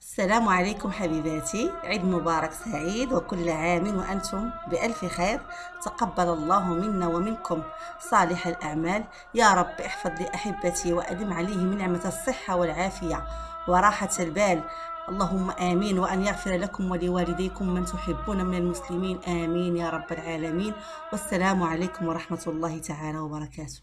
السلام عليكم حبيباتي. عيد مبارك سعيد وكل عام وأنتم بألف خير. تقبل الله منا ومنكم صالح الأعمال. يا رب احفظ لأحبتي وأدم عليهم نعمة الصحة والعافية وراحة البال. اللهم آمين وأن يغفر لكم ولوالديكم من تحبون من المسلمين. آمين يا رب العالمين. والسلام عليكم ورحمة الله تعالى وبركاته.